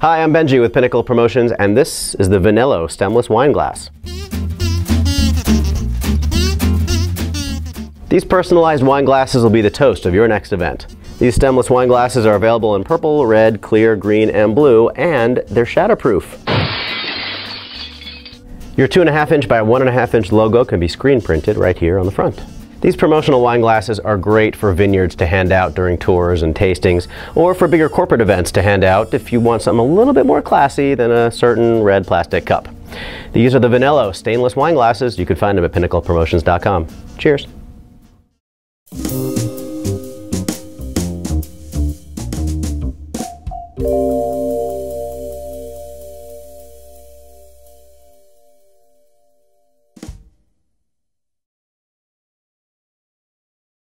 Hi, I'm Benji with Pinnacle Promotions, and this is the Vinello Stemless Wine Glass. These personalized wine glasses will be the toast of your next event. These stemless wine glasses are available in purple, red, clear, green, and blue, and they're shatterproof. Your two and a half inch by one and a half inch logo can be screen printed right here on the front. These promotional wine glasses are great for vineyards to hand out during tours and tastings, or for bigger corporate events to hand out if you want something a little bit more classy than a certain red plastic cup. These are the Vinello stemless wine glasses. You can find them at pinnaclepromotions.com. Cheers.